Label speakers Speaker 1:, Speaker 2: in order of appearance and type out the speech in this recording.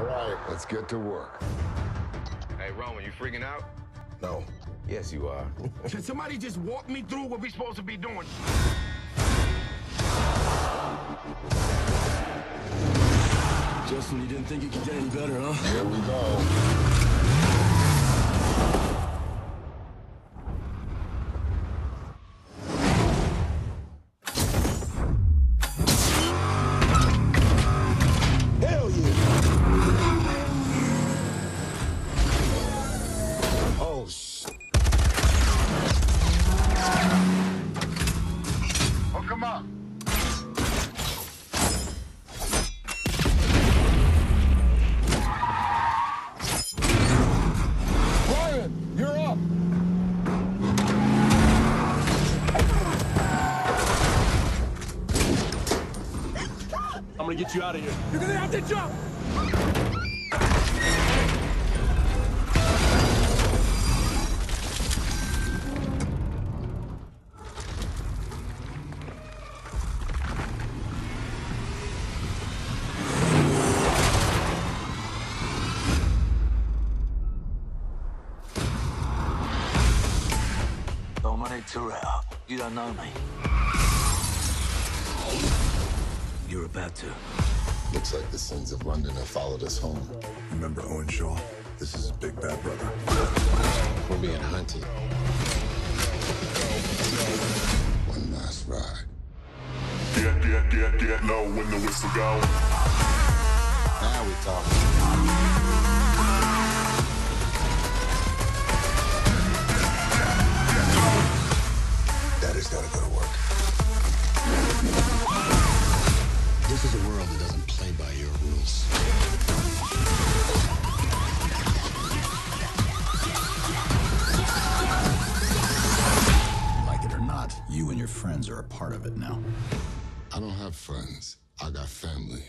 Speaker 1: All right, let's get to work.
Speaker 2: Hey, Roman, you freaking out?
Speaker 1: No.
Speaker 2: Yes, you are.
Speaker 3: Can somebody just walk me through what we're supposed to be doing?
Speaker 4: Justin, you didn't think it could get any better, huh?
Speaker 1: Here we go.
Speaker 4: I'm gonna get you out of here. You're gonna have to jump!
Speaker 5: Dominic Toretto, you don't know me. You're about to.
Speaker 1: Looks like the sins of London have followed us home.
Speaker 6: Remember Owen Shaw? This is his big bad brother.
Speaker 1: We're being hunted. One last ride.
Speaker 7: Get, get, get, get low when the whistle go.
Speaker 1: Now we talking.
Speaker 6: Daddy's gotta go
Speaker 4: This is a world that doesn't play by your rules. Like it or not, you and your friends are a part of it now.
Speaker 1: I don't have friends. I got family.